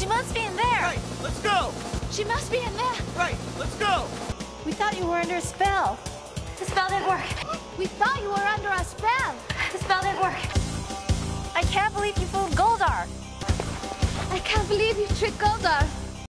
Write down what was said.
She must be in there. Right, let's go. She must be in there. Right, let's go. We thought you were under a spell. The spell didn't work. We thought you were under a spell. The spell didn't work. I can't believe you fooled Goldar. I can't believe you tricked